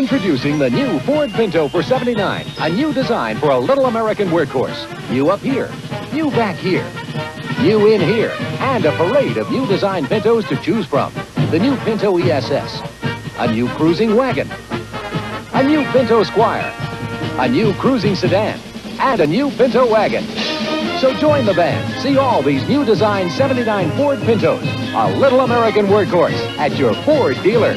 Introducing the new Ford Pinto for 79. A new design for a little American workhorse. New up here. New back here. New in here. And a parade of new design Pintos to choose from. The new Pinto ESS. A new cruising wagon. A new Pinto Squire. A new cruising sedan. And a new Pinto wagon. So join the band. See all these new design 79 Ford Pintos. A little American workhorse at your Ford dealer.